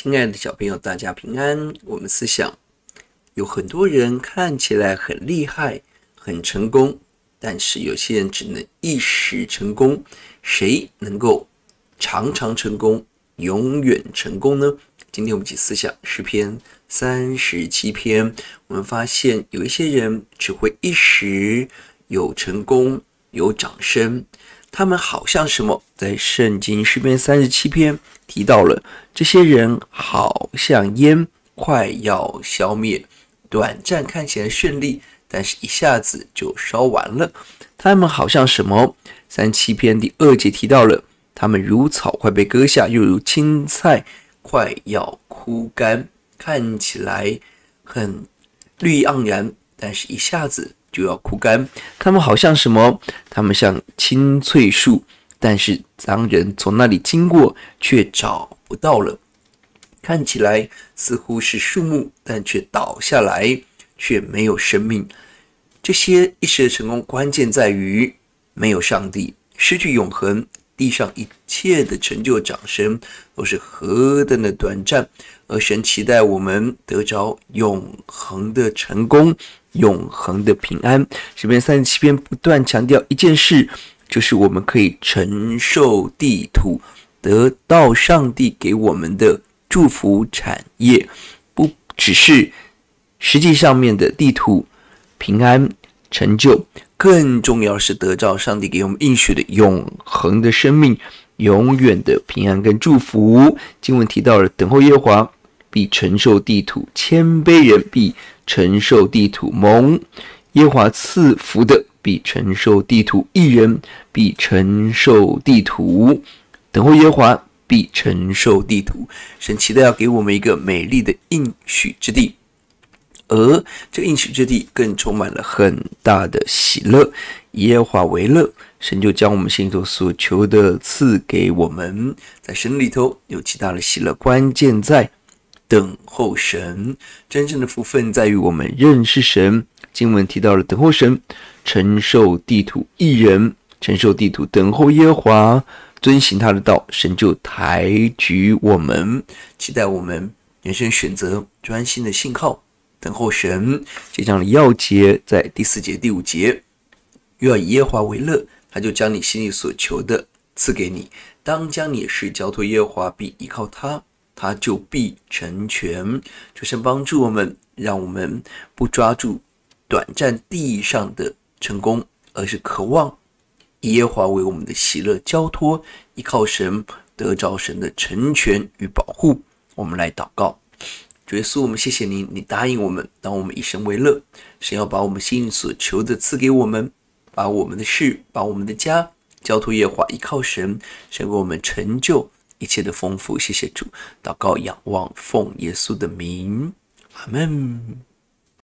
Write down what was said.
亲爱的小朋友，大家平安。我们思想，有很多人看起来很厉害、很成功，但是有些人只能一时成功。谁能够常常成功、永远成功呢？今天我们一起思想诗篇三十七篇。我们发现有一些人只会一时有成功、有掌声。他们好像什么？在圣经诗篇三十七篇提到了，这些人好像烟，快要消灭，短暂看起来顺利，但是一下子就烧完了。他们好像什么？三七篇第二节提到了，他们如草快被割下，又如青菜快要枯干，看起来很绿意盎然，但是一下子。就要枯干，它们好像什么？它们像青翠树，但是当人从那里经过，却找不到了。看起来似乎是树木，但却倒下来，却没有生命。这些一时的成功，关键在于没有上帝，失去永恒。地上一切的成就、掌声，都是何等的短暂。而神期待我们得着永恒的成功。永恒的平安。这边三十七篇不断强调一件事，就是我们可以承受地土，得到上帝给我们的祝福产业，不只是实际上面的地土平安成就，更重要是得到上帝给我们应许的永恒的生命，永远的平安跟祝福。经文提到了等候耶和华必承受地土，谦卑人必。承受地土蒙耶华赐福的，必承受地土；一人必承受地土。等候耶华必承受地土。神期待要给我们一个美丽的应许之地，而这应许之地更充满了很大的喜乐。耶华为乐，神就将我们心中所求的赐给我们。在神里头有极大的喜乐，关键在。等候神，真正的福分在于我们认识神。经文提到了等候神，承受地土一人承受地土，等候耶和华，遵行他的道，神就抬举我们，期待我们人生选择专心的信靠，等候神。这样的要节在第四节、第五节，又要以耶和华为乐，他就将你心里所求的赐给你。当将你是交托耶和华，并依靠他。他就必成全，就是帮助我们，让我们不抓住短暂地上的成功，而是渴望耶华为我们的喜乐交托，依靠神得着神的成全与保护。我们来祷告，主耶稣，我们谢谢你，你答应我们，当我们以神为乐，神要把我们心里所求的赐给我们，把我们的事，把我们的家交托耶华，依靠神，神为我们成就。一切的丰富，谢谢主，祷告仰望奉耶稣的名，阿门。